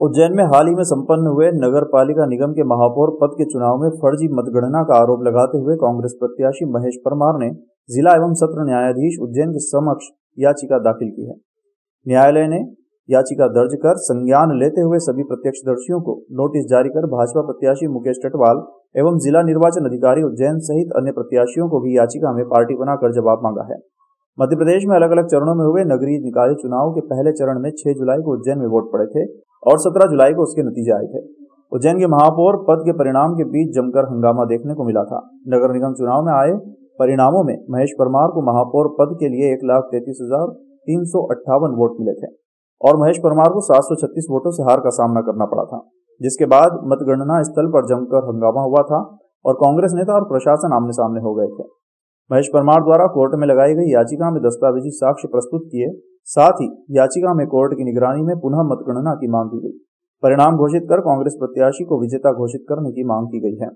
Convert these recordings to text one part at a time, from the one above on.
उज्जैन में हाल ही में संपन्न हुए नगर पालिका निगम के महापौर पद के चुनाव में फर्जी मतगणना का आरोप लगाते हुए कांग्रेस प्रत्याशी महेश परमार ने जिला एवं सत्र न्यायाधीश उज्जैन के समक्ष याचिका दाखिल की है। न्यायालय ने याचिका दर्ज कर संज्ञान लेते हुए सभी प्रत्यक्षदर्शियों को नोटिस जारी कर भाजपा प्रत्याशी मुकेश टटवाल एवं जिला निर्वाचन अधिकारी उज्जैन सहित अन्य प्रत्याशियों को भी याचिका में पार्टी बनाकर जवाब मांगा है। मध्य प्रदेश में अलग अलग चरणों में हुए नगरीय निकाय चुनाव के पहले चरण में 6 जुलाई को उज्जैन में वोट पड़े थे और 17 जुलाई को उसके नतीजे आए थे। उज्जैन के महापौर पद के परिणाम के बीच जमकर हंगामा देखने को मिला था। नगर निगम चुनाव में आए परिणामों में महेश परमार को महापौर पद के लिए एक लाख तैतीस हज़ार तीन सौ अट्ठावन वोट मिले थे और महेश परमार को सात सौ छत्तीस वोटों से हार का सामना करना पड़ा था, जिसके बाद मतगणना स्थल पर जमकर हंगामा हुआ था और कांग्रेस नेता और प्रशासन आमने सामने हो गए थे। महेश परमार द्वारा कोर्ट में लगाई गई याचिका में दस्तावेजी साक्ष्य प्रस्तुत किए, साथ ही याचिका में कोर्ट की निगरानी में पुनः मतगणना की मांग की गई। परिणाम घोषित कर कांग्रेस प्रत्याशी को विजेता घोषित करने की मांग की गई है।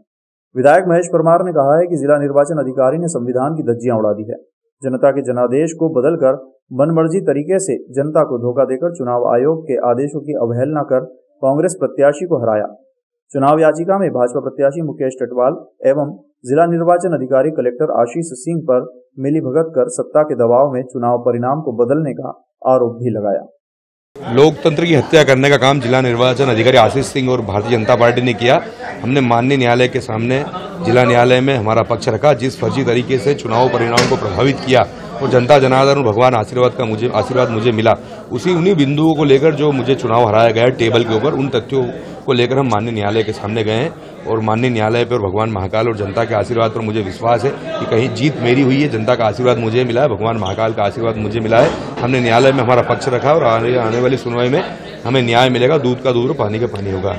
विधायक महेश परमार ने कहा है कि जिला निर्वाचन अधिकारी ने संविधान की धज्जियाँ उड़ा दी है। जनता के जनादेश को बदलकर मनमर्जी तरीके से जनता को धोखा देकर चुनाव आयोग के आदेशों की अवहेलना कर कांग्रेस प्रत्याशी को हराया। चुनाव याचिका में भाजपा प्रत्याशी मुकेश टटवाल एवं जिला निर्वाचन अधिकारी कलेक्टर आशीष सिंह पर मिली भगत कर सत्ता के दबाव में चुनाव परिणाम को बदलने का आरोप भी लगाया। लोकतंत्र की हत्या करने का काम जिला निर्वाचन अधिकारी आशीष सिंह और भारतीय जनता पार्टी ने किया। हमने माननीय न्यायालय के सामने जिला न्यायालय में हमारा पक्ष रखा, जिस फर्जी तरीके से चुनाव परिणाम को प्रभावित किया। और जनता जनार्दन और भगवान आशीर्वाद का मुझे, आशीर्वाद मुझे मिला। उसी उन्हीं बिंदुओं को लेकर जो मुझे चुनाव हराया गया टेबल के ऊपर, उन तथ्यों को लेकर हम माननीय न्यायालय के सामने गए हैं और माननीय न्यायालय पर भगवान महाकाल और जनता के आशीर्वाद पर मुझे विश्वास है कि कहीं जीत मेरी हुई है, जनता का आशीर्वाद मुझे मिला है, भगवान महाकाल का आशीर्वाद मुझे मिला है। हमने न्यायालय में हमारा पक्ष रखा और आने वाली सुनवाई में हमें न्याय मिलेगा, दूध का दूध और पानी का पानी होगा।